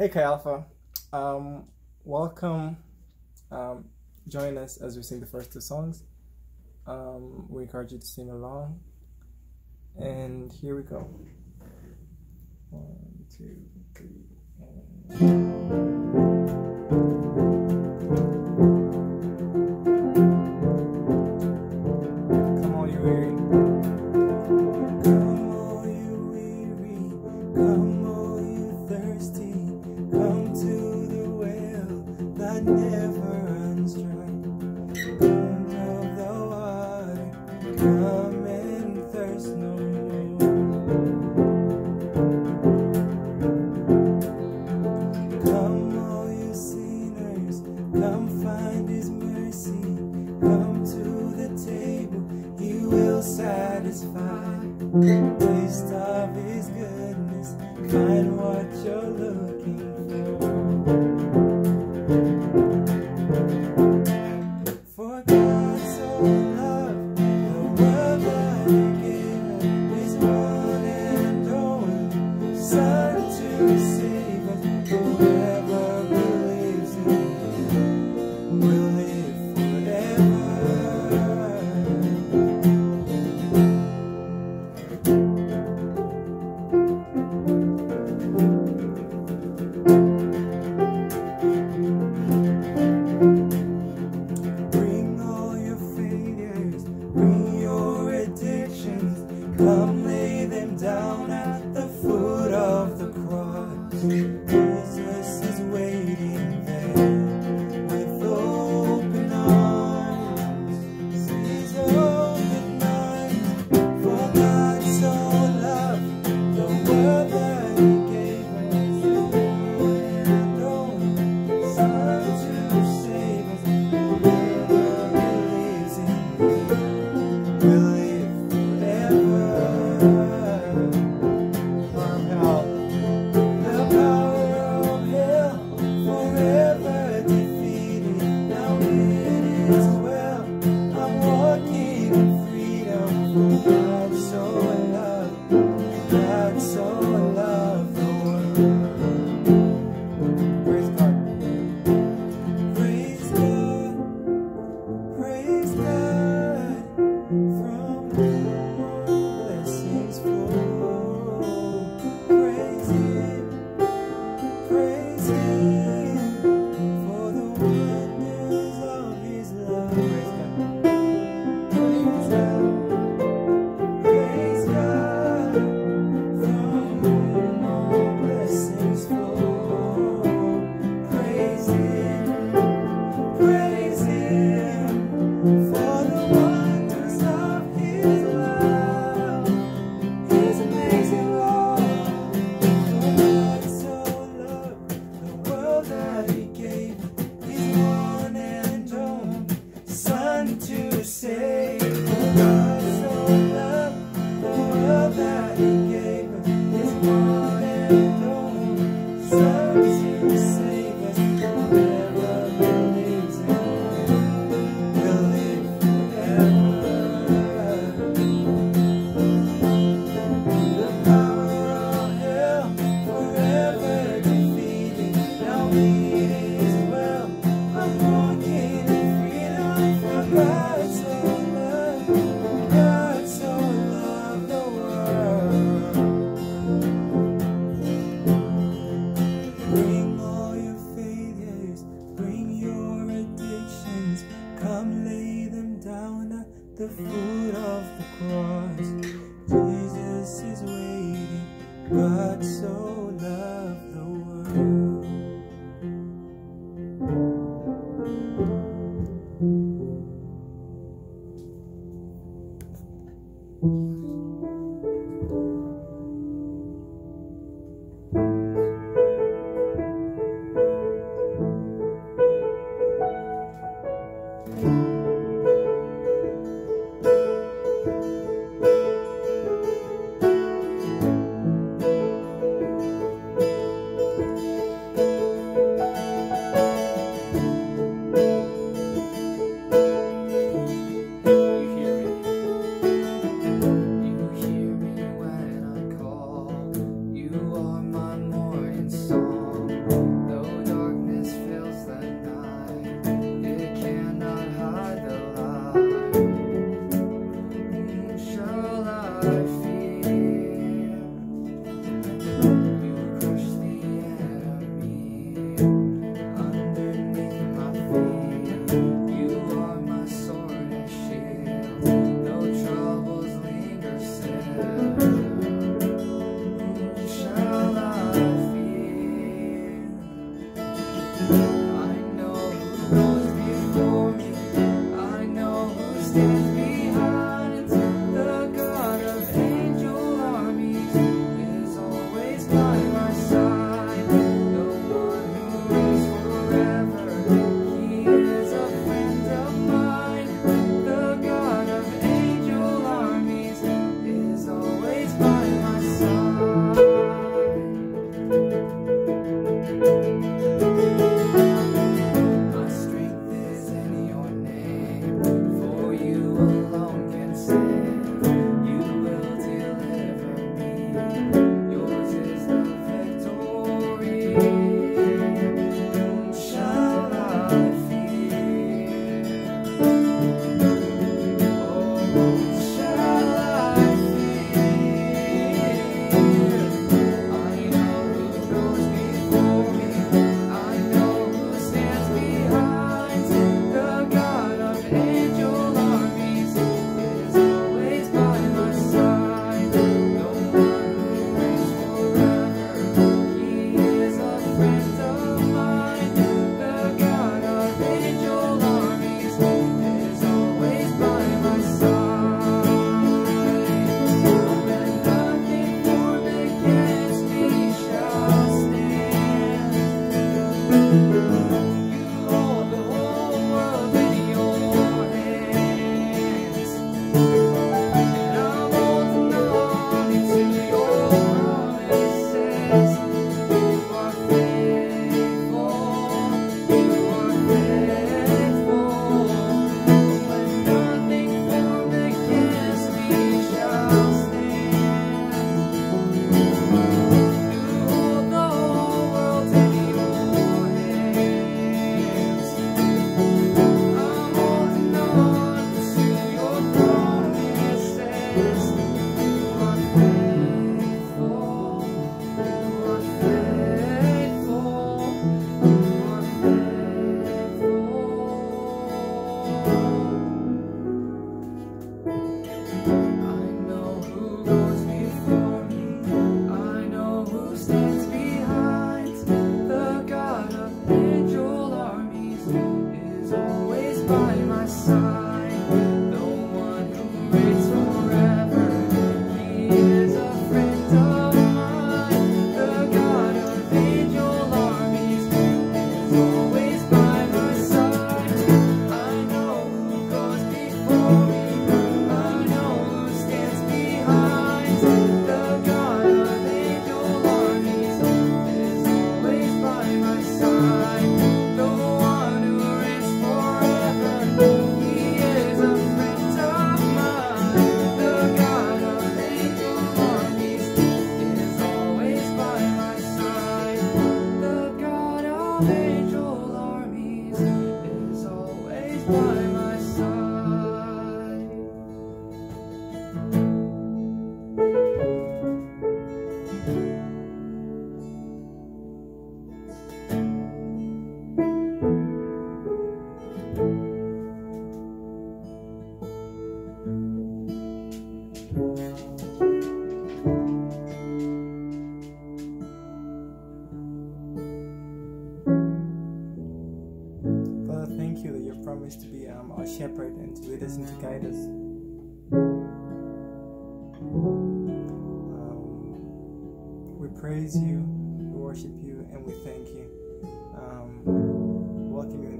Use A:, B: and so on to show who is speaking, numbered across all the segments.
A: Hey Chi Alpha, um, welcome. Um, join us as we sing the first two songs. Um, we encourage you to sing along. And here we go.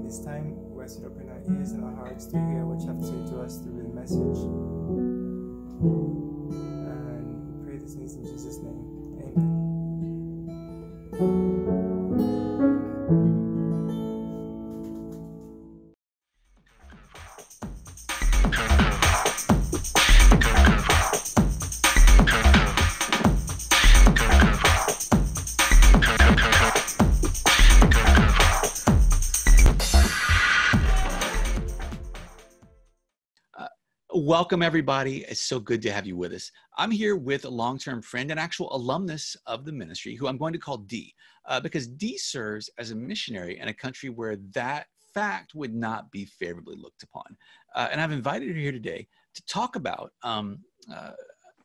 A: This time. We ask you to open our ears and our hearts to hear what you have to say to us through the message.
B: Welcome, everybody. It's so good to have you with us. I'm here with a long term friend and actual alumnus of the ministry, who I'm going to call D, uh, because D serves as a missionary in a country where that fact would not be favorably looked upon. Uh, and I've invited her here today to talk about um, uh,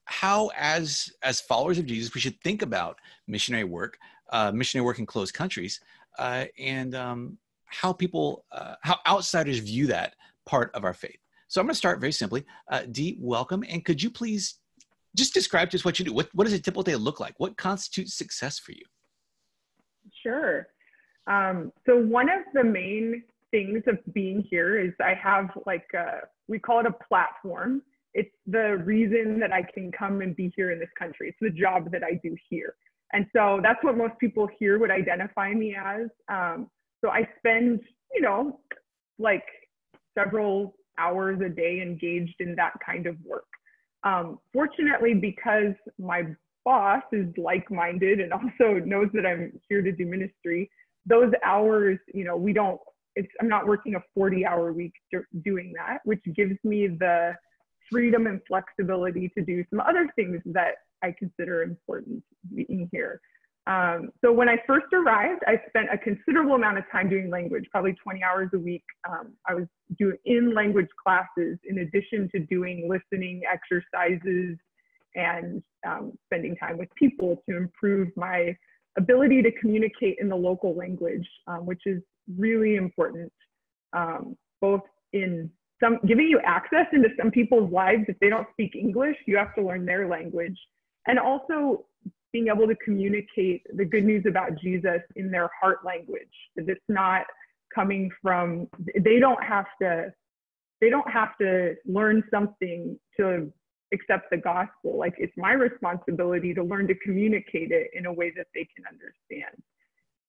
B: how, as, as followers of Jesus, we should think about missionary work, uh, missionary work in closed countries, uh, and um, how people, uh, how outsiders view that part of our faith. So I'm going to start very simply. Uh, Dee, welcome. And could you please just describe us what you do? What, what does a typical day look like? What constitutes success for you?
C: Sure. Um, so one of the main things of being here is I have like a, we call it a platform. It's the reason that I can come and be here in this country. It's the job that I do here. And so that's what most people here would identify me as. Um, so I spend, you know, like several hours a day engaged in that kind of work. Um, fortunately, because my boss is like-minded and also knows that I'm here to do ministry, those hours, you know, we don't, it's, I'm not working a 40 hour week doing that, which gives me the freedom and flexibility to do some other things that I consider important being here. Um, so when I first arrived, I spent a considerable amount of time doing language, probably 20 hours a week. Um, I was doing in language classes in addition to doing listening exercises and um, spending time with people to improve my ability to communicate in the local language, um, which is really important, um, both in some giving you access into some people's lives. If they don't speak English, you have to learn their language. And also being able to communicate the good news about Jesus in their heart language. That it's not coming from they don't have to they don't have to learn something to accept the gospel. Like it's my responsibility to learn to communicate it in a way that they can understand.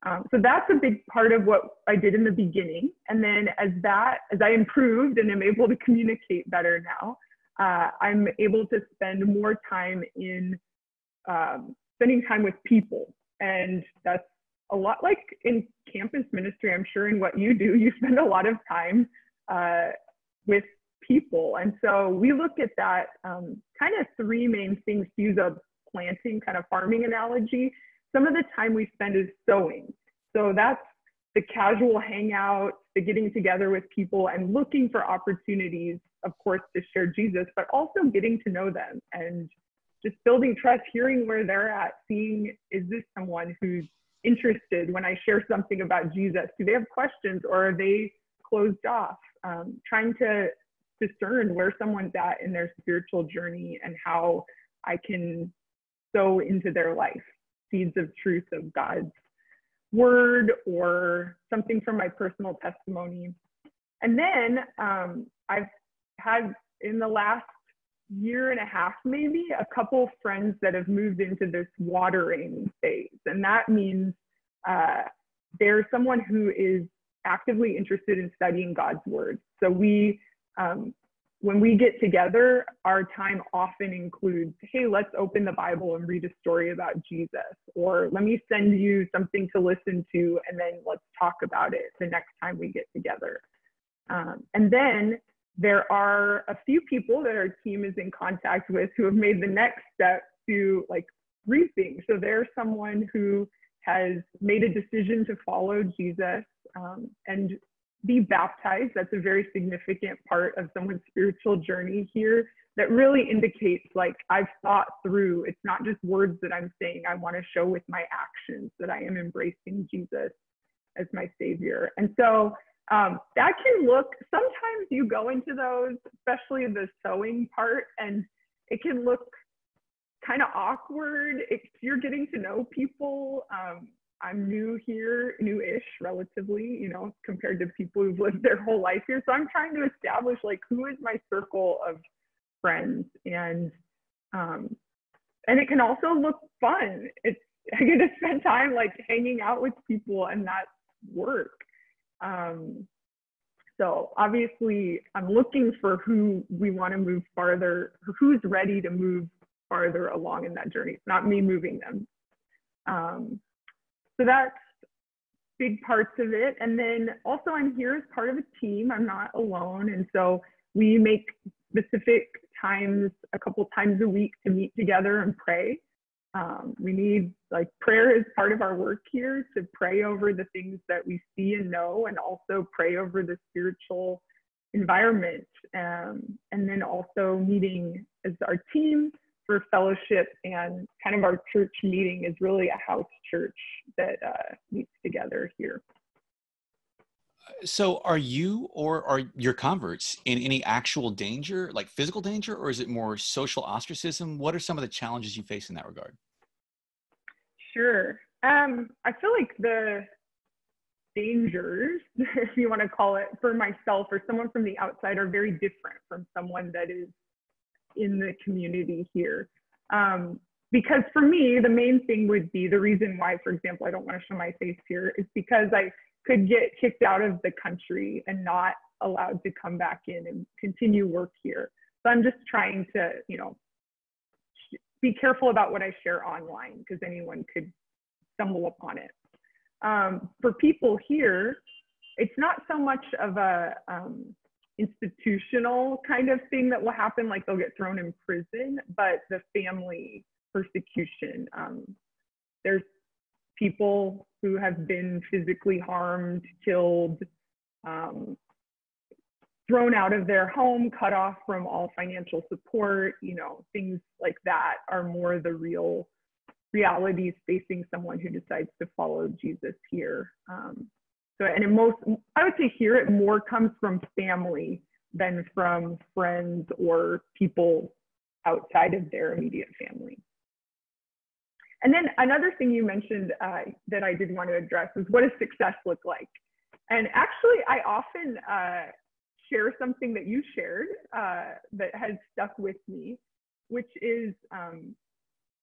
C: Um, so that's a big part of what I did in the beginning. And then as that, as I improved and am able to communicate better now, uh, I'm able to spend more time in um, spending time with people. And that's a lot like in campus ministry, I'm sure in what you do, you spend a lot of time uh, with people. And so we look at that um, kind of three main things to use a planting kind of farming analogy. Some of the time we spend is sowing. So that's the casual hangout, the getting together with people and looking for opportunities, of course, to share Jesus, but also getting to know them and just building trust, hearing where they're at, seeing is this someone who's interested when I share something about Jesus? Do they have questions or are they closed off, um, trying to discern where someone's at in their spiritual journey and how I can sow into their life seeds of truth of God's word or something from my personal testimony. And then um, I've had in the last year and a half, maybe, a couple friends that have moved into this watering phase. And that means uh, they're someone who is actively interested in studying God's word. So we, um, when we get together, our time often includes, hey, let's open the Bible and read a story about Jesus, or let me send you something to listen to, and then let's talk about it the next time we get together. Um, and then there are a few people that our team is in contact with who have made the next step to like reaping. So there's someone who has made a decision to follow Jesus um, and be baptized. That's a very significant part of someone's spiritual journey here that really indicates like I've thought through, it's not just words that I'm saying, I want to show with my actions that I am embracing Jesus as my savior. And so um, that can look, sometimes you go into those, especially the sowing part, and it can look kind of awkward if you're getting to know people. Um, I'm new here, new-ish relatively, you know, compared to people who've lived their whole life here. So I'm trying to establish like who is my circle of friends and um, and it can also look fun. It's I get to spend time like hanging out with people and not work. Um, so obviously, I'm looking for who we want to move farther, who's ready to move farther along in that journey. It's not me moving them. Um, so that's big parts of it. And then also, I'm here as part of a team. I'm not alone, and so we make specific times, a couple times a week, to meet together and pray. Um, we need like prayer is part of our work here to pray over the things that we see and know, and also pray over the spiritual environment. Um, and then also meeting as our team for fellowship and kind of our church meeting is really a house church that uh, meets together here.
B: So, are you or are your converts in any actual danger, like physical danger, or is it more social ostracism? What are some of the challenges you face in that regard?
C: Sure. Um, I feel like the dangers, if you want to call it, for myself or someone from the outside are very different from someone that is in the community here. Um, because for me, the main thing would be the reason why, for example, I don't want to show my face here is because I could get kicked out of the country and not allowed to come back in and continue work here. So I'm just trying to, you know, be careful about what I share online because anyone could stumble upon it. Um, for people here, it's not so much of a um, institutional kind of thing that will happen, like they'll get thrown in prison, but the family persecution. Um, there's people who have been physically harmed, killed, um, thrown out of their home, cut off from all financial support, you know, things like that are more the real realities facing someone who decides to follow Jesus here. Um, so, and in most, I would say here it more comes from family than from friends or people outside of their immediate family. And then another thing you mentioned uh, that I did want to address is what does success look like? And actually, I often uh, share something that you shared uh, that has stuck with me, which is um,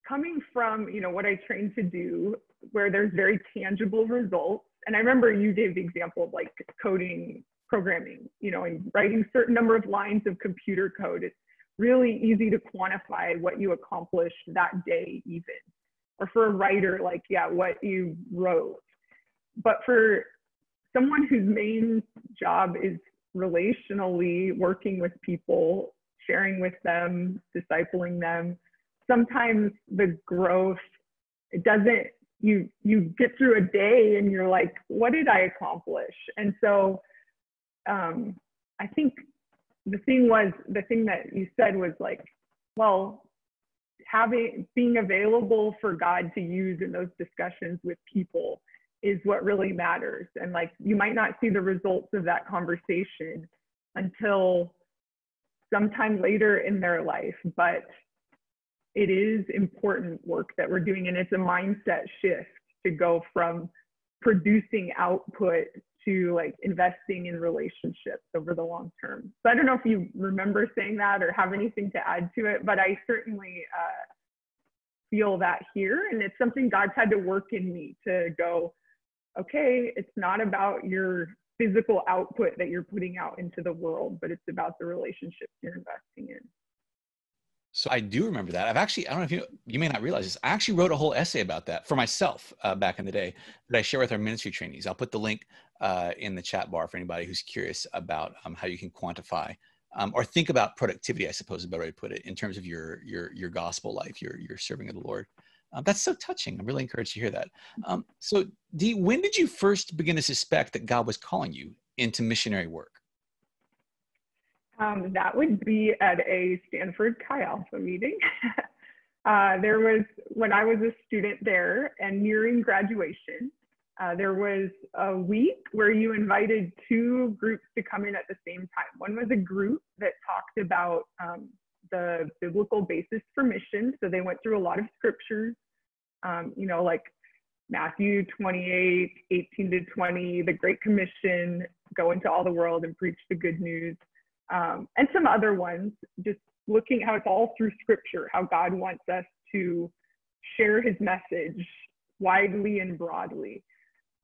C: coming from you know what I trained to do, where there's very tangible results. And I remember you gave the example of like coding, programming, you know, and writing certain number of lines of computer code. It's really easy to quantify what you accomplished that day, even. Or for a writer, like yeah, what you wrote. But for someone whose main job is relationally working with people, sharing with them, discipling them. Sometimes the growth, it doesn't, you you get through a day and you're like, what did I accomplish? And so um, I think the thing was the thing that you said was like, well, having being available for God to use in those discussions with people is what really matters. And like you might not see the results of that conversation until sometime later in their life, but it is important work that we're doing and it's a mindset shift to go from producing output to like investing in relationships over the long term. So I don't know if you remember saying that or have anything to add to it, but I certainly uh, feel that here. And it's something God's had to work in me to go, okay, it's not about your physical output that you're putting out into the world, but it's about the relationships you're investing in.
B: So I do remember that. I've actually, I don't know if you you may not realize this. I actually wrote a whole essay about that for myself uh, back in the day that I share with our ministry trainees. I'll put the link uh, in the chat bar for anybody who's curious about um, how you can quantify um, or think about productivity. I suppose is a better way to put it in terms of your your your gospel life, your your serving of the Lord. Um, that's so touching. I'm really encouraged to hear that. Um, so, Dee, when did you first begin to suspect that God was calling you into missionary work?
C: Um, that would be at a Stanford Chi Alpha meeting. uh, there was, when I was a student there and nearing graduation, uh, there was a week where you invited two groups to come in at the same time. One was a group that talked about um, the biblical basis for mission. So they went through a lot of scriptures, um, you know, like Matthew 28, 18 to 20, the Great Commission, go into all the world and preach the good news um, and some other ones, just looking how it's all through scripture, how God wants us to share his message widely and broadly.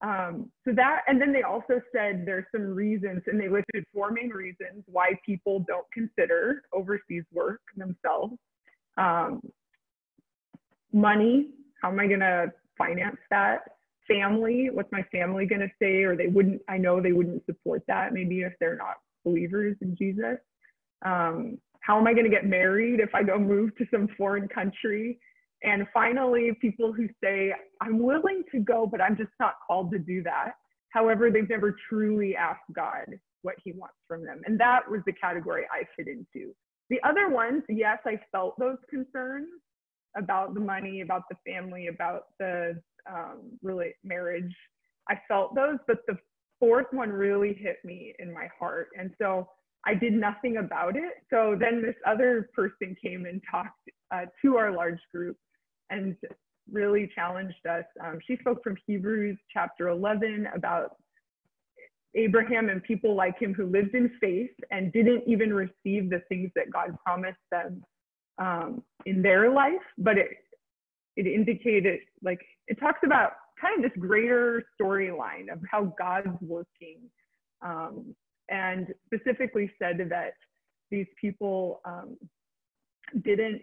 C: Um, so that, and then they also said there's some reasons, and they listed four main reasons why people don't consider overseas work themselves. Um, money, how am I going to finance that? Family, what's my family going to say? Or they wouldn't, I know they wouldn't support that maybe if they're not believers in Jesus. Um, how am I going to get married if I go move to some foreign country? And finally, people who say, I'm willing to go, but I'm just not called to do that. However, they've never truly asked God what he wants from them. And that was the category I fit into. The other ones, yes, I felt those concerns about the money, about the family, about the um, really marriage. I felt those, but the fourth one really hit me in my heart. And so I did nothing about it. So then this other person came and talked uh, to our large group and really challenged us. Um, she spoke from Hebrews chapter 11 about Abraham and people like him who lived in faith and didn't even receive the things that God promised them um, in their life, but it it indicated like it talks about kind of this greater storyline of how God's working, um, and specifically said that these people um, didn't,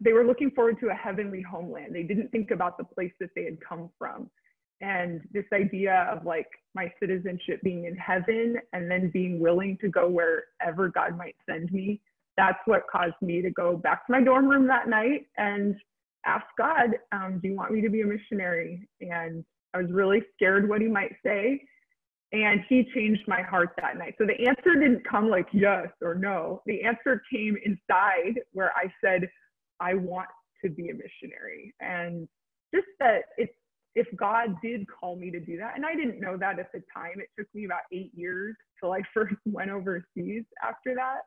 C: they were looking forward to a heavenly homeland. They didn't think about the place that they had come from. And this idea of like my citizenship being in heaven and then being willing to go wherever God might send me, that's what caused me to go back to my dorm room that night and ask God, um, do you want me to be a missionary? And I was really scared what he might say. And he changed my heart that night. So the answer didn't come like yes or no. The answer came inside where I said, I want to be a missionary. And just that it's if God did call me to do that, and I didn't know that at the time, it took me about eight years till I first went overseas after that,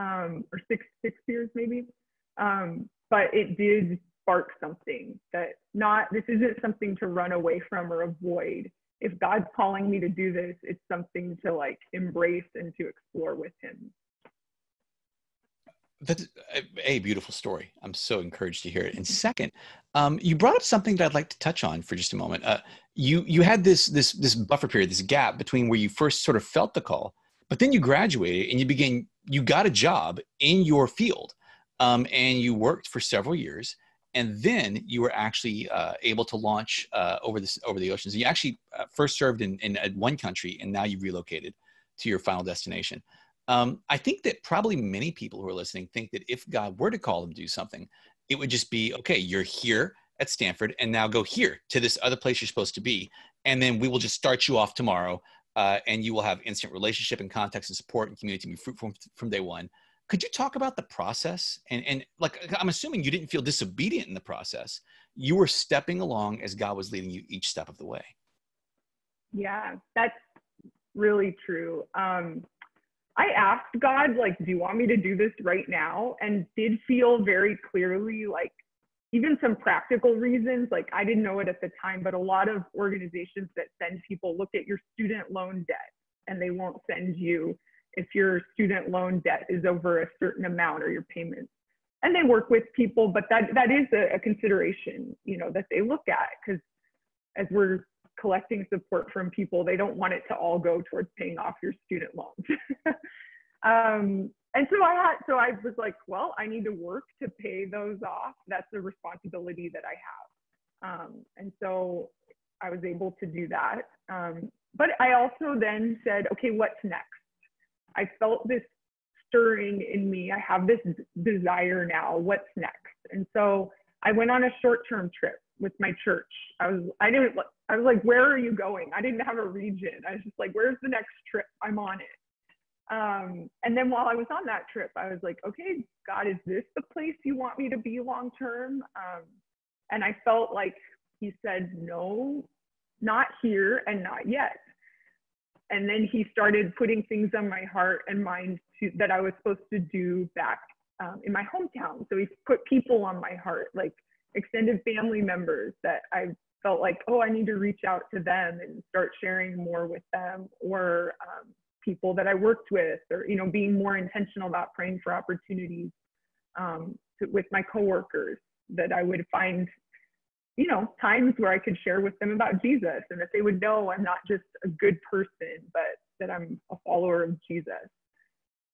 C: um, or six six years maybe. Um, but it did spark something that not this isn't something to run away from or avoid if god's calling me to do this it's something to like embrace and to explore with him
B: that's a beautiful story i'm so encouraged to hear it and second um, you brought up something that i'd like to touch on for just a moment uh, you you had this this this buffer period this gap between where you first sort of felt the call but then you graduated and you began you got a job in your field um, and you worked for several years and then you were actually uh, able to launch uh, over this over the oceans. You actually uh, first served in, in one country, and now you've relocated to your final destination. Um, I think that probably many people who are listening think that if God were to call them to do something, it would just be okay. You're here at Stanford, and now go here to this other place you're supposed to be, and then we will just start you off tomorrow, uh, and you will have instant relationship and context and support and community be fruitful from, from day one could you talk about the process and and like i'm assuming you didn't feel disobedient in the process you were stepping along as god was leading you each step of the way
C: Yeah, that's really true. Um, I asked God, like, do you want me to do this right now? And did feel very clearly like even some practical reasons, like I didn't know it at the time, but a lot of organizations that send people look at your student loan debt and they won't send you if your student loan debt is over a certain amount or your payments. And they work with people, but that that is a, a consideration, you know, that they look at because as we're collecting support from people, they don't want it to all go towards paying off your student loans. um, and so I had, so I was like, well, I need to work to pay those off. That's a responsibility that I have. Um, and so I was able to do that. Um, but I also then said, okay, what's next? I felt this stirring in me. I have this desire now. What's next? And so I went on a short-term trip with my church. I was, I didn't, I was like, where are you going? I didn't have a region. I was just like, where's the next trip? I'm on it. Um, and then while I was on that trip, I was like, okay, God, is this the place you want me to be long term? Um, and I felt like he said, no, not here and not yet. And then he started putting things on my heart and mind to, that I was supposed to do back um, in my hometown. So he put people on my heart, like extended family members that I felt like, oh, I need to reach out to them and start sharing more with them, or um, people that I worked with, or you know, being more intentional about praying for opportunities um, to, with my coworkers that I would find, you know, times where I could share with them about Jesus, and that they would know I'm not just a good person, but that I'm a follower of Jesus.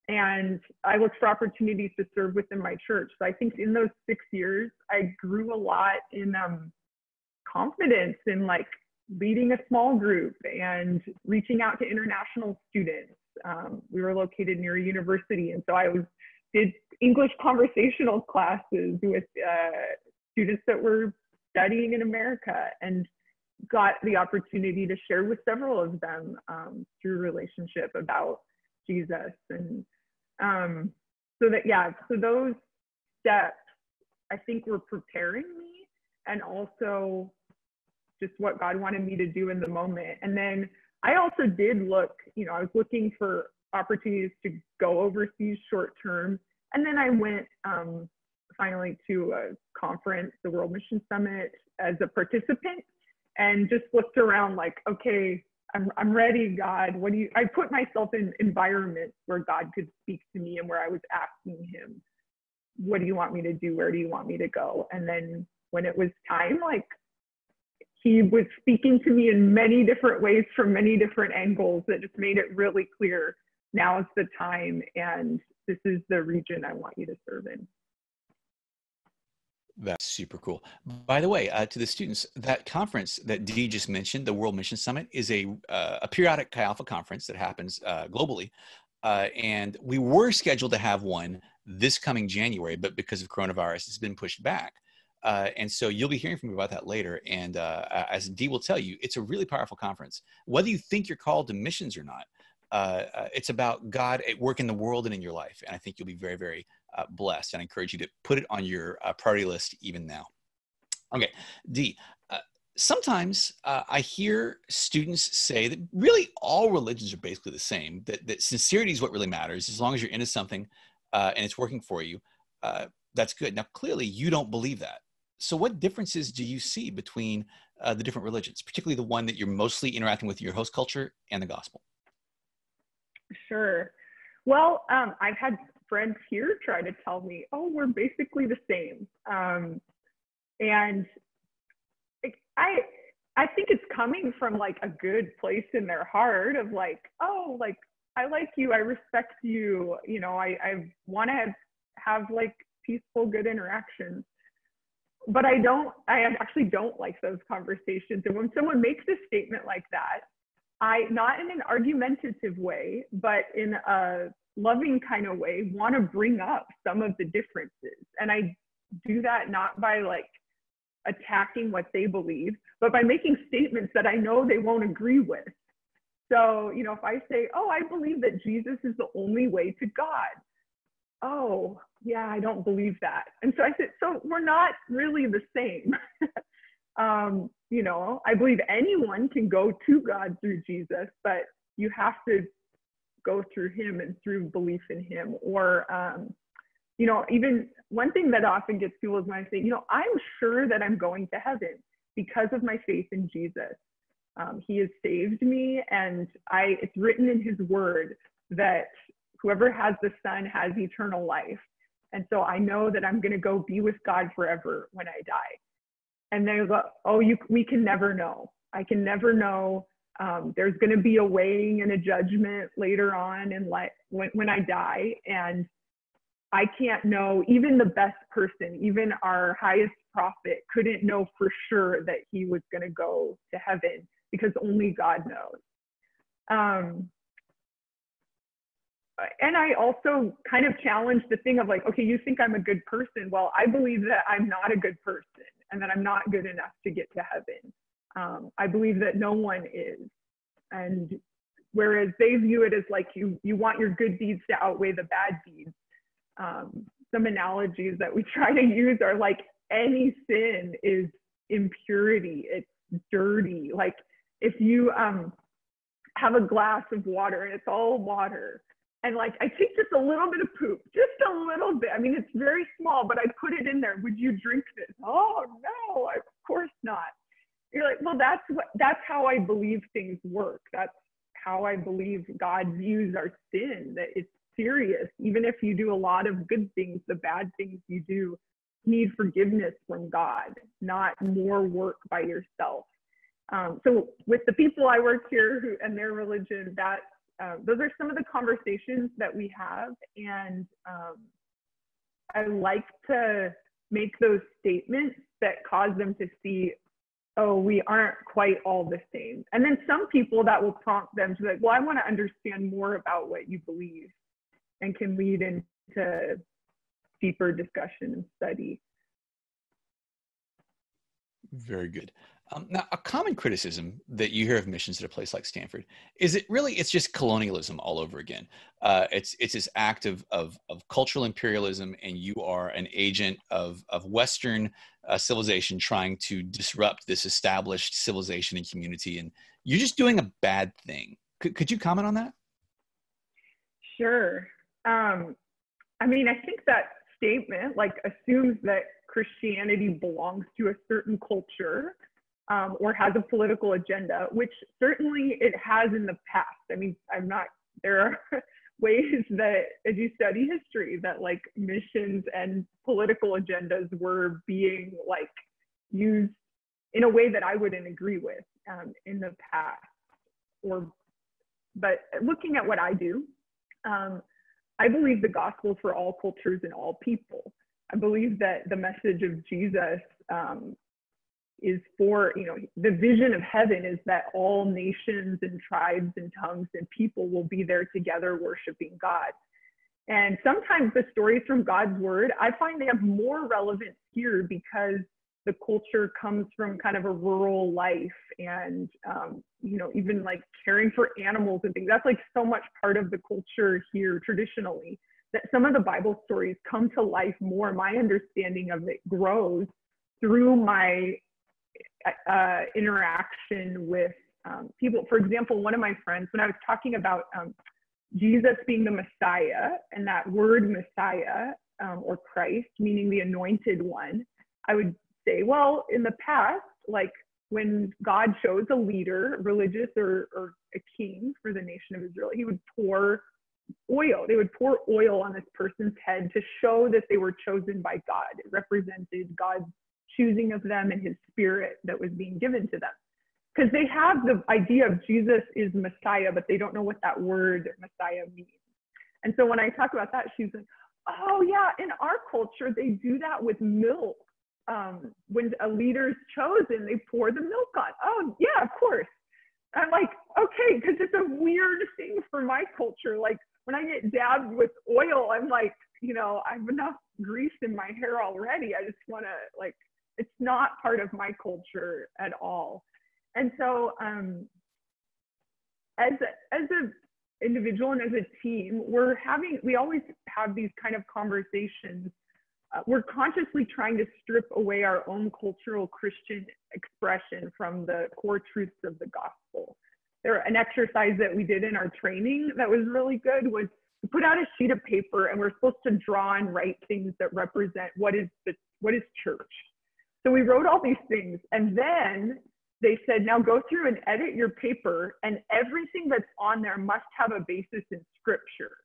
C: And I looked for opportunities to serve within my church. So I think in those six years, I grew a lot in um, confidence in like leading a small group and reaching out to international students. Um, we were located near a university, and so I was did English conversational classes with uh, students that were studying in America, and got the opportunity to share with several of them um, through relationship about Jesus, and um, so that yeah, so those steps I think were preparing me, and also just what God wanted me to do in the moment. And then I also did look, you know, I was looking for opportunities to go overseas short term. And then I went um, finally to a conference, the World Mission Summit, as a participant and just looked around like, okay, I'm, I'm ready, God. What do you, I put myself in environments where God could speak to me and where I was asking him, what do you want me to do? Where do you want me to go? And then when it was time, like he was speaking to me in many different ways from many different angles that just made it really clear now is the time and this is the region I want you to serve in.
B: That's super cool. By the way, uh, to the students, that conference that Dee just mentioned, the World Mission Summit, is a, uh, a periodic Chi Alpha conference that happens uh, globally. Uh, and we were scheduled to have one this coming January, but because of coronavirus, it's been pushed back. Uh, and so you'll be hearing from me about that later. And uh, as Dee will tell you, it's a really powerful conference. Whether you think you're called to missions or not, uh, uh it's about God at work in the world and in your life. And I think you'll be very, very uh, blessed. And I encourage you to put it on your uh, priority list even now. Okay, Dee. Sometimes I hear students say that really all religions are basically the same, that, that sincerity is what really matters. As long as you're into something and it's working for you, that's good. Now, clearly, you don't believe that. So, what differences do you see between uh, the different religions, particularly the one that you're mostly interacting with your host culture and the gospel?
C: Sure. Well, um, I've had friends here try to tell me, oh, we're basically the same. Um, and I, I think it's coming from like a good place in their heart of like, oh, like I like you, I respect you, you know, I, I want to have, have like peaceful, good interactions but I don't, I actually don't like those conversations. And when someone makes a statement like that, I, not in an argumentative way, but in a loving kind of way, want to bring up some of the differences. And I do that not by like attacking what they believe, but by making statements that I know they won't agree with. So, you know, if I say, oh, I believe that Jesus is the only way to God, oh, yeah, I don't believe that. And so I said, so we're not really the same. um, you know, I believe anyone can go to God through Jesus, but you have to go through him and through belief in him. Or, um, you know, even one thing that often gets people is when I say, you know, I'm sure that I'm going to heaven because of my faith in Jesus. Um, he has saved me, and I. It's written in His Word that whoever has the Son has eternal life, and so I know that I'm going to go be with God forever when I die. And they go, oh, you, we can never know. I can never know. Um, there's going to be a weighing and a judgment later on life when, when I die, and I can't know. Even the best person, even our highest prophet, couldn't know for sure that he was going to go to heaven because only God knows. Um, and I also kind of challenge the thing of like, okay, you think I'm a good person. Well, I believe that I'm not a good person and that I'm not good enough to get to heaven. Um, I believe that no one is. And whereas they view it as like you, you want your good deeds to outweigh the bad deeds. Um, some analogies that we try to use are like any sin is impurity, it's dirty. Like if you um, have a glass of water and it's all water, and like I take just a little bit of poop, just a little bit. I mean, it's very small, but I put it in there. Would you drink this? Oh no, of course not. You're like, well, that's what that's how I believe things work. That's how I believe God views our sin. That it's serious. Even if you do a lot of good things, the bad things you do need forgiveness from God, not more work by yourself. Um, so with the people I work here who, and their religion, that uh, those are some of the conversations that we have, and um, I like to make those statements that cause them to see, oh, we aren't quite all the same. And then some people that will prompt them to be like, well, I want to understand more about what you believe, and can lead into deeper discussion and study.
B: Very good. Um, now, a common criticism that you hear of missions at a place like Stanford is it really it's just colonialism all over again. Uh, it's it's this act of, of, of cultural imperialism, and you are an agent of of Western uh, civilization trying to disrupt this established civilization and community, and you're just doing a bad thing. Could could you comment on that?
C: Sure. Um, I mean, I think that statement like assumes that Christianity belongs to a certain culture um, or has a political agenda, which certainly it has in the past. I mean, I'm not, there are ways that as you study history that like missions and political agendas were being like used in a way that I wouldn't agree with um, in the past or but looking at what I do, um, I believe the gospel for all cultures and all people. I believe that the message of Jesus um, is for, you know, the vision of heaven is that all nations and tribes and tongues and people will be there together worshiping God. And sometimes the stories from God's word, I find they have more relevance here because the culture comes from kind of a rural life and, um, you know, even like caring for animals and things. That's like so much part of the culture here traditionally that some of the Bible stories come to life more. My understanding of it grows through my uh, interaction with um, people. For example, one of my friends, when I was talking about um, Jesus being the Messiah and that word Messiah um, or Christ, meaning the anointed one, I would say, well, in the past, like when God chose a leader, religious or, or a king for the nation of Israel, he would pour oil. They would pour oil on this person's head to show that they were chosen by God. It represented God's choosing of them and his spirit that was being given to them. Because they have the idea of Jesus is Messiah, but they don't know what that word Messiah means. And so when I talk about that, she's like, oh, yeah, in our culture, they do that with milk. Um, when a leader's chosen, they pour the milk on. Oh, yeah, of course. I'm like, okay, because it's a weird thing for my culture. Like when I get dabbed with oil, I'm like, you know, I have enough grease in my hair already. I just want to like it's not part of my culture at all. And so, um, as a, as an individual and as a team, we're having we always have these kind of conversations uh, we're consciously trying to strip away our own cultural Christian expression from the core truths of the gospel. There, an exercise that we did in our training that was really good was we put out a sheet of paper and we're supposed to draw and write things that represent what is the what is church. So we wrote all these things, and then they said, now go through and edit your paper, and everything that's on there must have a basis in scripture.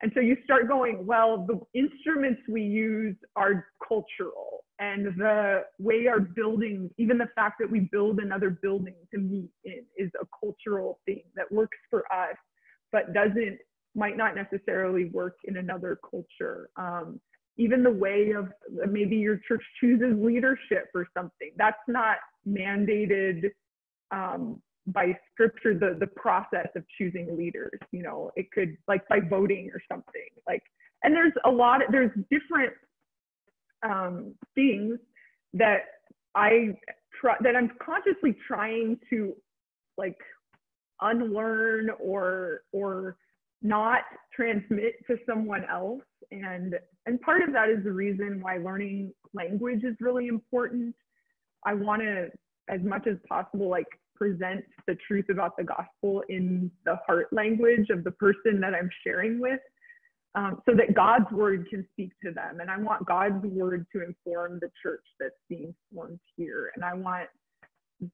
C: And so you start going, well, the instruments we use are cultural, and the way our buildings, even the fact that we build another building to meet in, is a cultural thing that works for us, but doesn't, might not necessarily work in another culture. Um, even the way of maybe your church chooses leadership or something, that's not mandated um, by scripture the the process of choosing leaders you know it could like by voting or something like and there's a lot of, there's different um, things that i try that i'm consciously trying to like unlearn or or not transmit to someone else and and part of that is the reason why learning language is really important i want to as much as possible like present the truth about the gospel in the heart language of the person that I'm sharing with um, so that God's word can speak to them. And I want God's word to inform the church that's being formed here. And I want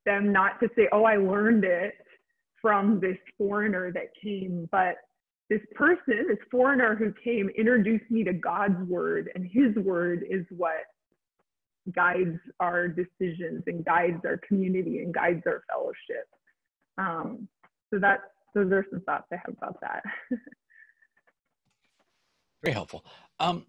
C: them not to say, oh, I learned it from this foreigner that came, but this person, this foreigner who came, introduced me to God's word, and his word is what guides our decisions and guides our community and guides our fellowship. Um, so that those are some thoughts I have about that.
B: Very helpful. Um,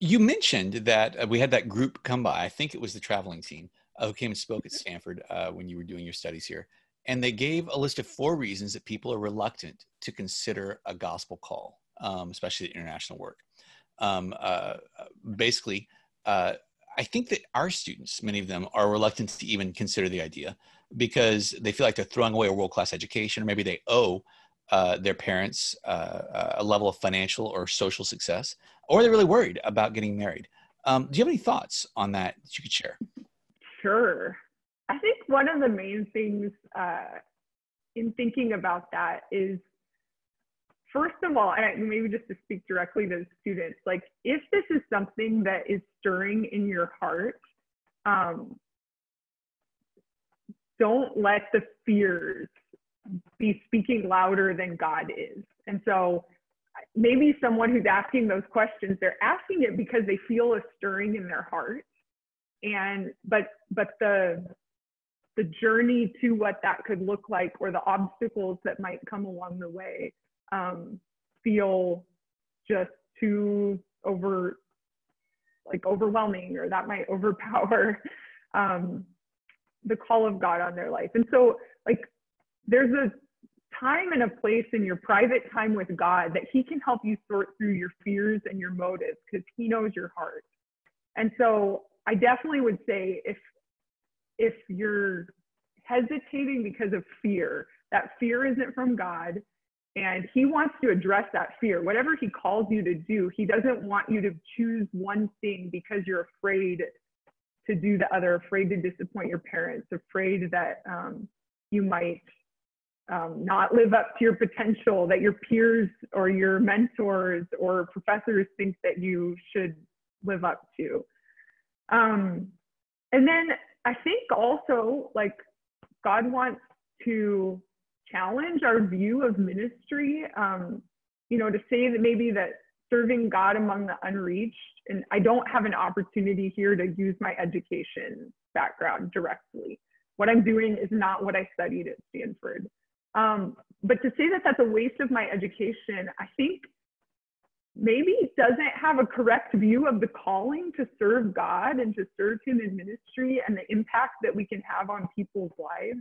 B: you mentioned that uh, we had that group come by. I think it was the traveling team uh, who came and spoke at mm-hmm. Stanford uh, when you were doing your studies here. And they gave a list of four reasons that people are reluctant to consider a gospel call, um, especially international work. Um, uh, basically, uh, I think that our students, many of them, are reluctant to even consider the idea because they feel like they're throwing away a world class education, or maybe they owe uh, their parents uh, a level of financial or social success, or they're really worried about getting married. Um, do you have any thoughts on that that you could share?
C: Sure. I think one of the main things uh, in thinking about that is first of all, and maybe just to speak directly to students, like if this is something that is stirring in your heart, um, don't let the fears be speaking louder than God is. And so maybe someone who's asking those questions, they're asking it because they feel a stirring in their heart. And but but the the journey to what that could look like or the obstacles that might come along the way um, feel just too over like overwhelming or that might overpower um, the call of God on their life. And so like there's a time and a place in your private time with God that he can help you sort through your fears and your motives because he knows your heart. And so I definitely would say if if you're hesitating because of fear, that fear isn't from God and he wants to address that fear. Whatever he calls you to do, he doesn't want you to choose one thing because you're afraid to do the other, afraid to disappoint your parents, afraid that um, you might um, not live up to your potential, that your peers or your mentors or professors think that you should live up to. Um, and then I think also like God wants to challenge our view of ministry. Um, you know, to say that maybe that serving God among the unreached, and I don't have an opportunity here to use my education background directly. What I'm doing is not what I studied at Stanford. Um, but to say that that's a waste of my education, I think maybe doesn't have a correct view of the calling to serve God and to serve Him in ministry and the impact that we can have on people's lives.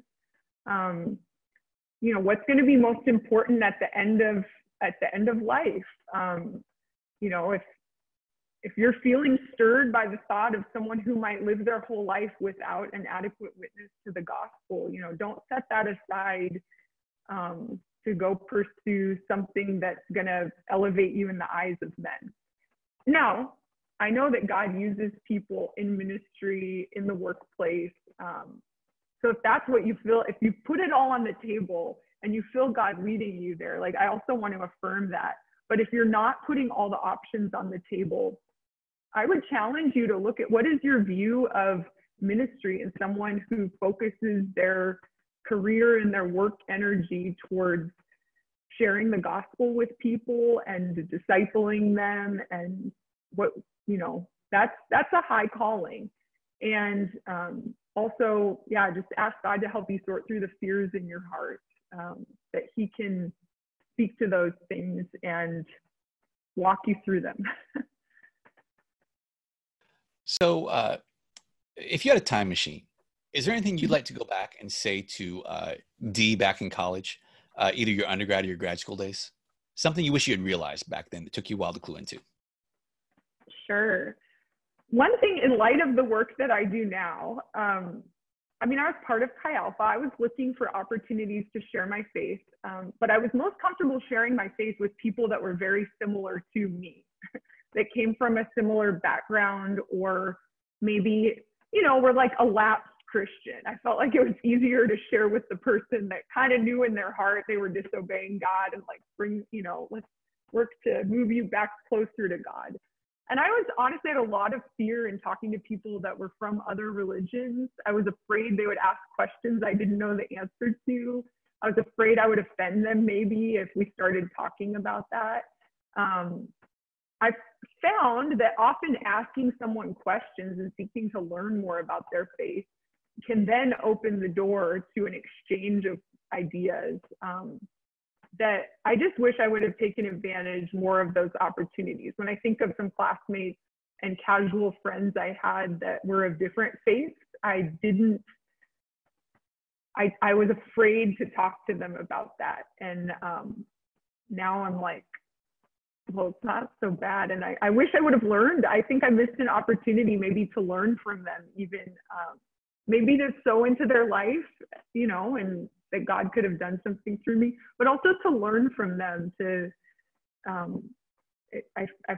C: Um, you know what's going to be most important at the end of at the end of life um, you know if if you're feeling stirred by the thought of someone who might live their whole life without an adequate witness to the gospel you know don't set that aside um, to go pursue something that's going to elevate you in the eyes of men now I know that God uses people in ministry, in the workplace. Um, so if that's what you feel, if you put it all on the table and you feel God leading you there, like I also want to affirm that. But if you're not putting all the options on the table, I would challenge you to look at what is your view of ministry and someone who focuses their career and their work energy towards sharing the gospel with people and discipling them and what you know that's that's a high calling. And um, also yeah just ask god to help you sort through the fears in your heart um, that he can speak to those things and walk you through them.
B: So uh, if you had a time machine is there anything you'd like to go back and say to uh, d back in college uh, either your undergrad or your grad school days something you wish you had realized back then that took you a while to clue into
C: Sure. One thing in light of the work that I do now, um, I mean, I was part of Chi Alpha. I was looking for opportunities to share my faith, um, but I was most comfortable sharing my faith with people that were very similar to me, that came from a similar background, or maybe, you know, were like a lapsed Christian. I felt like it was easier to share with the person that kind of knew in their heart they were disobeying God and like bring, you know, let's work to move you back closer to God. And I was honestly had a lot of fear in talking to people that were from other religions. I was afraid they would ask questions I didn't know the answer to. I was afraid I would offend them maybe if we started talking about that. Um, I found that often asking someone questions and seeking to learn more about their faith can then open the door to an exchange of ideas. Um, that I just wish I would have taken advantage more of those opportunities. When I think of some classmates and casual friends I had that were of different faiths, I didn't, I, I was afraid to talk to them about that. And um, now I'm like, well, it's not so bad. And I, I wish I would have learned. I think I missed an opportunity maybe to learn from them, even um, maybe they're so into their life, you know, and that God could have done something through me, but also to learn from them. To um, I, I,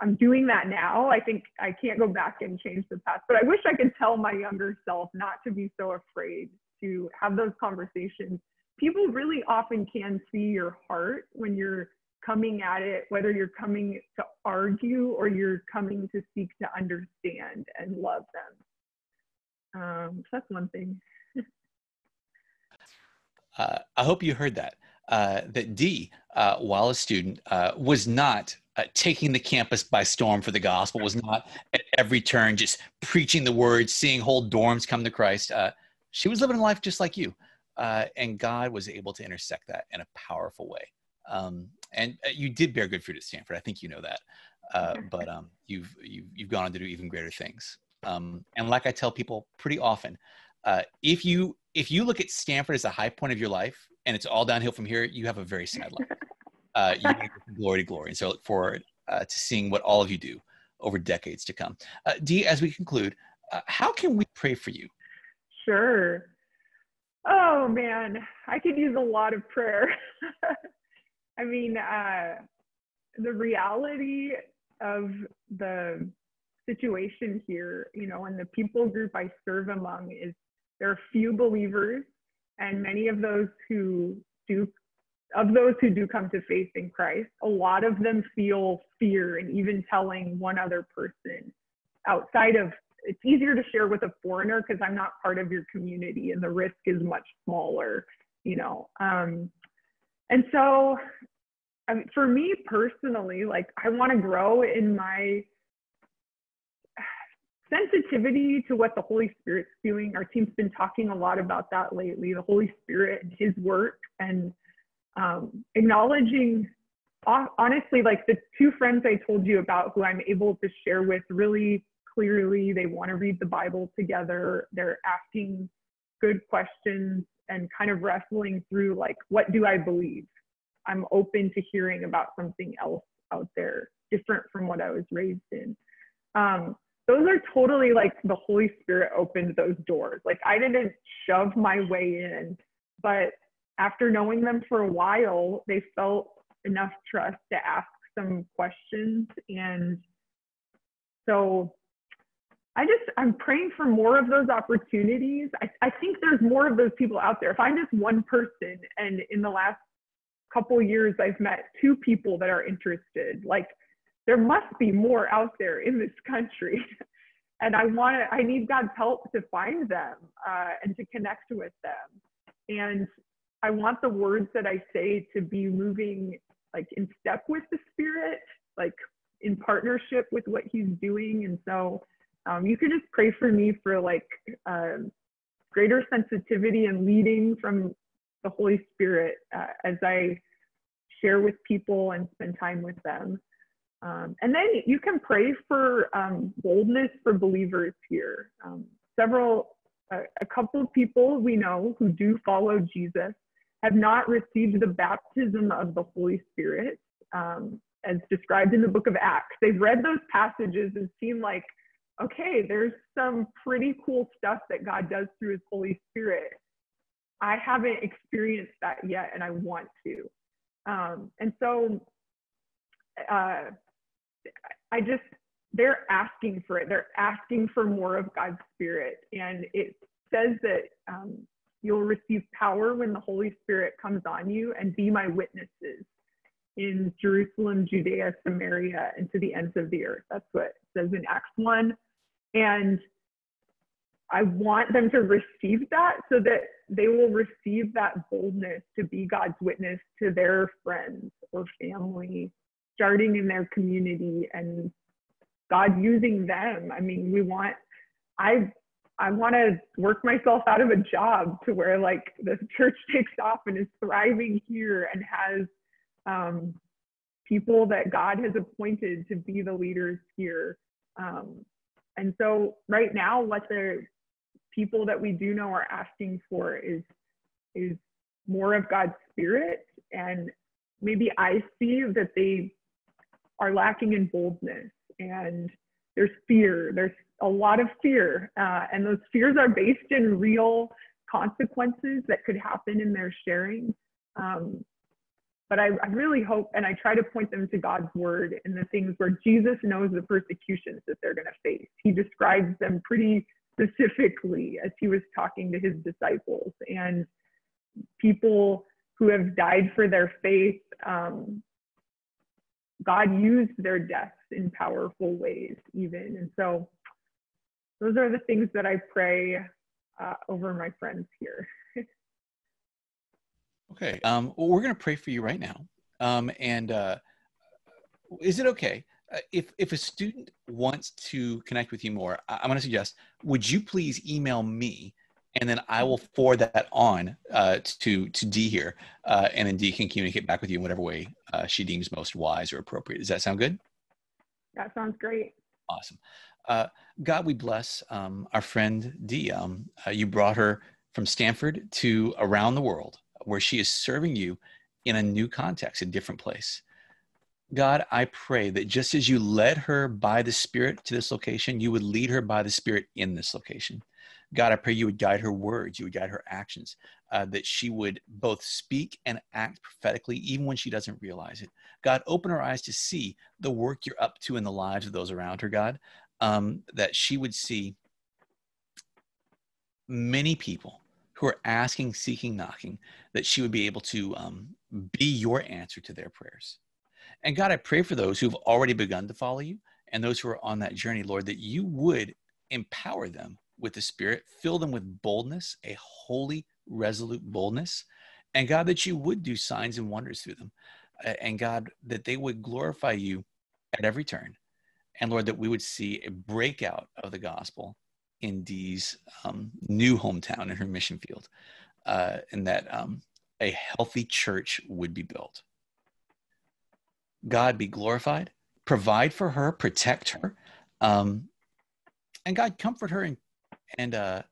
C: I'm doing that now. I think I can't go back and change the past, but I wish I could tell my younger self not to be so afraid to have those conversations. People really often can see your heart when you're coming at it, whether you're coming to argue or you're coming to seek to understand and love them. Um, so that's one thing.
B: uh, I hope you heard that. Uh, that D, uh, while a student, uh, was not uh, taking the campus by storm for the gospel, was not at every turn just preaching the word, seeing whole dorms come to Christ. Uh, she was living a life just like you. and God was able to intersect that in a powerful way. Um, and you did bear good fruit at Stanford. I think you know that. but um, you've, you've, you've gone on to do even greater things. Um, and like I tell people pretty often, uh, if you if you look at Stanford as a high point of your life and it's all downhill from here, you have a very sad life. Uh, you go from glory to glory. And so I look forward uh, to seeing what all of you do over decades to come. Uh, Dee, as we conclude, uh, how can we pray for you?
C: Sure. Oh man, I could use a lot of prayer. I mean, uh, the reality of the situation here, you know, and the people group I serve among is there are few believers, and many of those who do, of those who do come to faith in Christ, a lot of them feel fear and even telling one other person outside of it's easier to share with a foreigner because I'm not part of your community and the risk is much smaller, you know. Um, and so, I mean, for me personally, like I want to grow in my sensitivity to what the Holy Spirit's doing. Our team's been talking a lot about that lately the Holy Spirit and His work, and um, acknowledging, honestly, like the two friends I told you about who I'm able to share with really clearly. They want to read the Bible together, they're asking good questions and kind of wrestling through, like, what do I believe? I'm open to hearing about something else out there different from what I was raised in. Um, those are totally like the Holy Spirit opened those doors. Like I didn't shove my way in, but after knowing them for a while, they felt enough trust to ask some questions and so I just I'm praying for more of those opportunities. I, I think there's more of those people out there. If I'm just one person and in the last couple years I've met two people that are interested, like there must be more out there in this country. and I want to, I need God's help to find them uh, and to connect with them. And I want the words that I say to be moving like in step with the Spirit, like in partnership with what He's doing. And so um, you can just pray for me for like uh, greater sensitivity and leading from the Holy Spirit uh, as I share with people and spend time with them. Um, and then you can pray for um, boldness for believers here. Um, several, a couple of people we know who do follow Jesus have not received the baptism of the Holy Spirit um, as described in the book of Acts. They've read those passages and seen like okay, there's some pretty cool stuff that God does through his Holy Spirit. I haven't experienced that yet, and I want to. Um, and so uh, I just, they're asking for it. They're asking for more of God's Spirit. And it says that um, you'll receive power when the Holy Spirit comes on you and be my witnesses in Jerusalem, Judea, Samaria, and to the ends of the earth. That's what it says in Acts 1. And I want them to receive that so that they will receive that boldness to be God's witness to their friends or family, starting in their community and God using them. I mean, we want, I, I want to work myself out of a job to where like the church takes off and is thriving here and has um, people that God has appointed to be the leaders here. Um, and so right now, what the people that we do know are asking for is is more of God's spirit. And maybe I see that they are lacking in boldness and there's fear. There's a lot of fear. Uh, and those fears are based in real consequences that could happen in their sharing. Um, but I, I, really hope and I try to point them to God's word and the things where Jesus knows the persecutions that they're going to face. He describes them pretty specifically as he was talking to his disciples and people who have died for their faith. Um, God used their deaths in powerful ways, even. And so, those are the things that I pray uh, over my friends here.
B: Okay. Um, well, we're going to pray for you right now. Um, and uh, is it okay uh, if if a student wants to connect with you more? I, am going to suggest, would you please email me, and then I will forward that on uh, to to Dee here, uh, and then Dee can communicate back with you in whatever way uh, she deems most wise or appropriate. Does that sound good?
C: That sounds great.
B: Awesome. Uh, God, we bless um, our friend Dee. Um, you brought her from Stanford to around the world where she is serving you in a new context, a different place. God, I pray that just as you led her by the Spirit to this location, you would lead her by the Spirit in this location. God, I pray you would guide her words, you would guide her actions, uh, that she would both speak and act prophetically, even when she doesn't realize it. God, open her eyes to see the work you're up to in the lives of those around her, God, um, that she would see many people who are asking, seeking, knocking, that she would be able to um, be your answer to their prayers. And God, I pray for those who've already begun to follow you and those who are on that journey, Lord, that you would empower them with the Spirit, fill them with boldness, a holy, resolute boldness. And God, that you would do signs and wonders through them. And God, that they would glorify you at every turn. And Lord, that we would see a breakout of the gospel in Dee's um, new hometown in her mission field, uh, and that um, a healthy church would be built. God be glorified, provide for her, protect her, um, and God comfort her. And, and uh,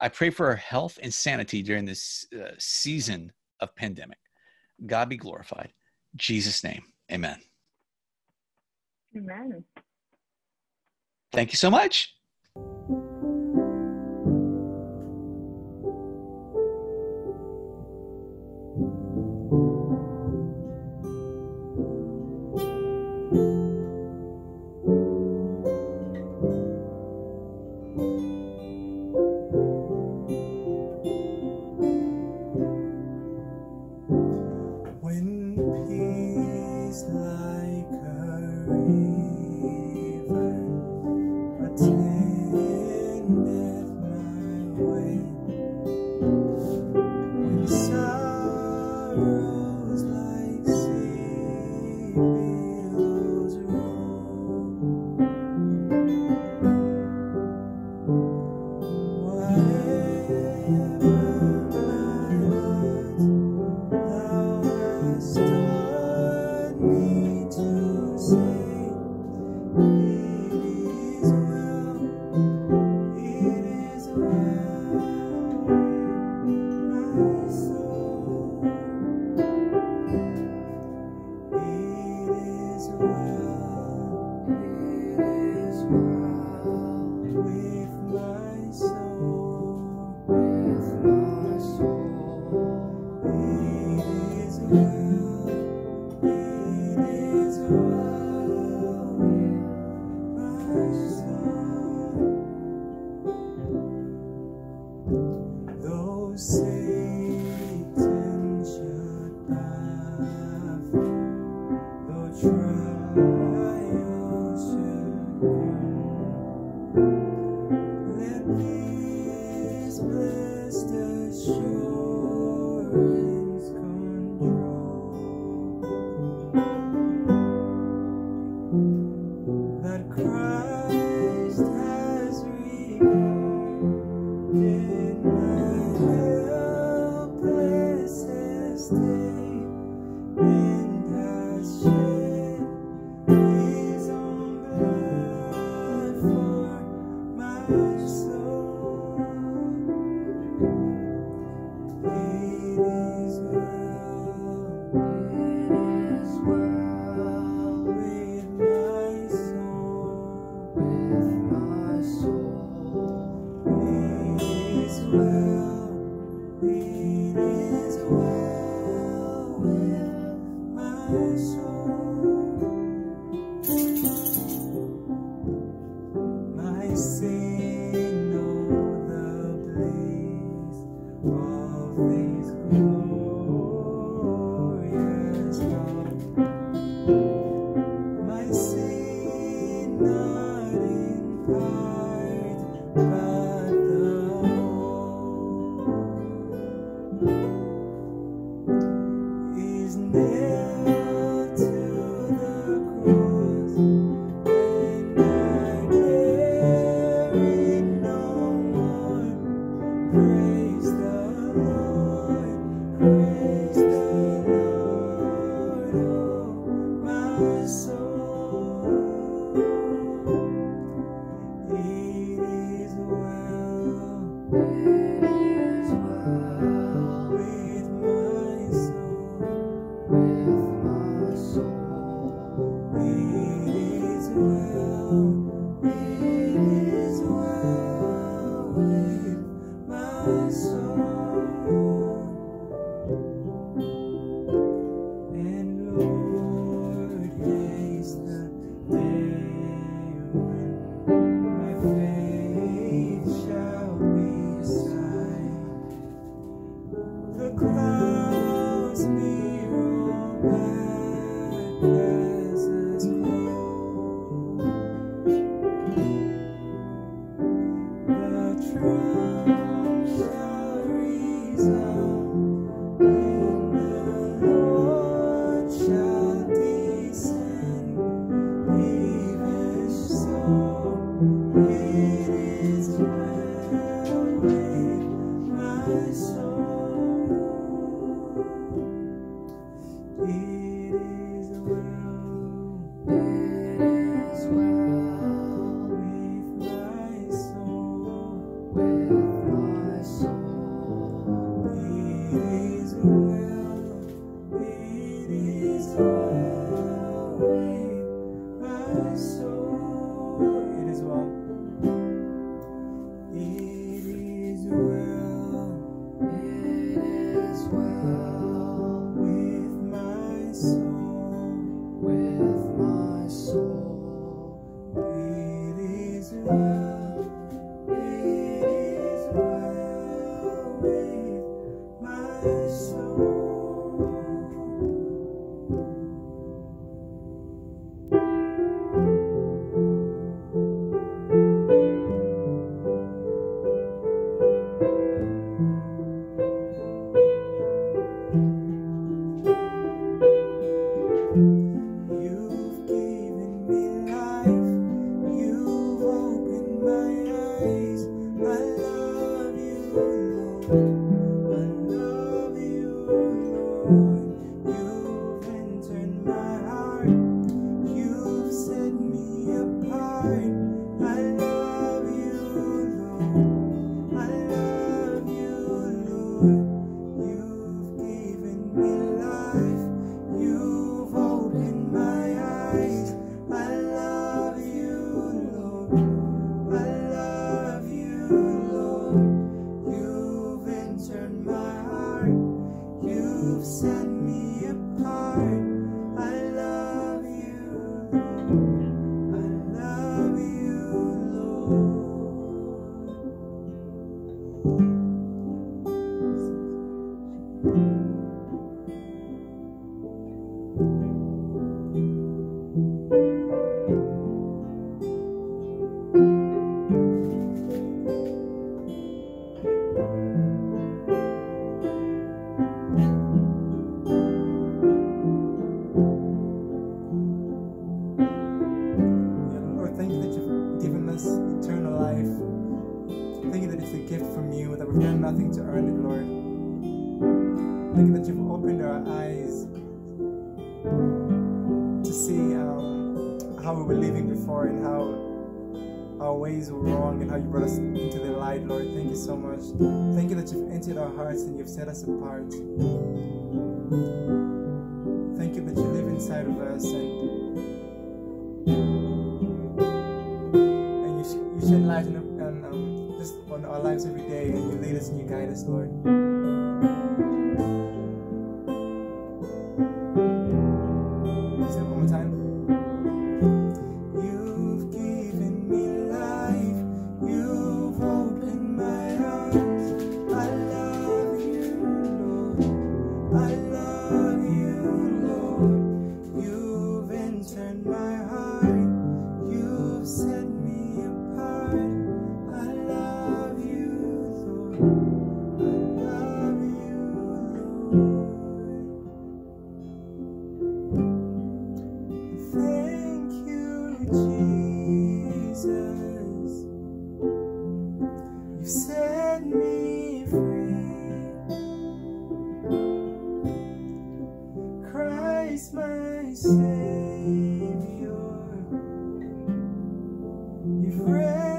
B: I pray for her health and sanity during this uh, season of pandemic. God be glorified. Jesus' name, amen.
C: Amen.
B: Thank you so much.
A: see set us apart. Thank you that you live inside of us and and you, sh- you shed light on, on, um, just on our lives every day and you lead us and you guide us, Lord. You've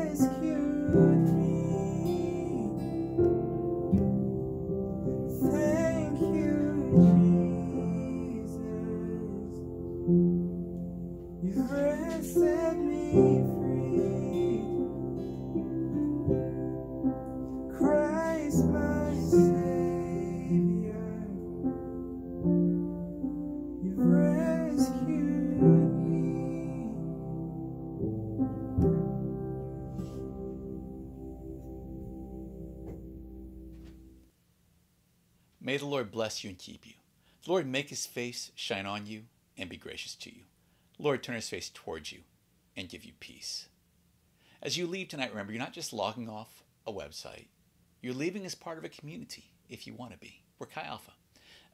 B: Lord bless you and keep you. The Lord make his face shine on you and be gracious to you. Lord turn his face towards you and give you peace. As you leave tonight, remember, you're not just logging off a website, you're leaving as part of a community if you want to be. We're Chi Alpha,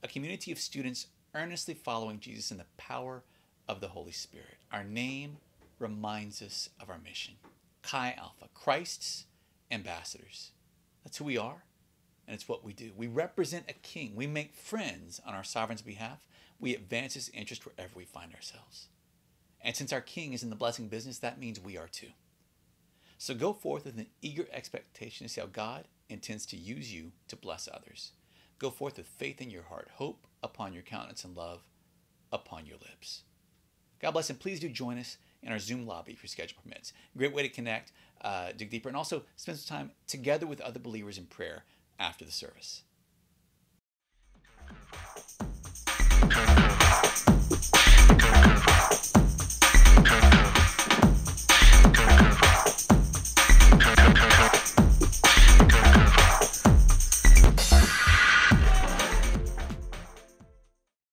B: a community of students earnestly following Jesus in the power of the Holy Spirit. Our name reminds us of our mission Chi Alpha, Christ's ambassadors. That's who we are, and it's what we do. We represent a king. We make friends on our sovereign's behalf. We advance his interest wherever we find ourselves. And since our king is in the blessing business, that means we are too. So go forth with an eager expectation to see how God intends to use you to bless others. Go forth with faith in your heart, hope upon your countenance, and love upon your lips. God bless, and please do join us in our Zoom lobby if your schedule permits. Great way to connect, uh, dig deeper, and also spend some time together with other believers in prayer after the service.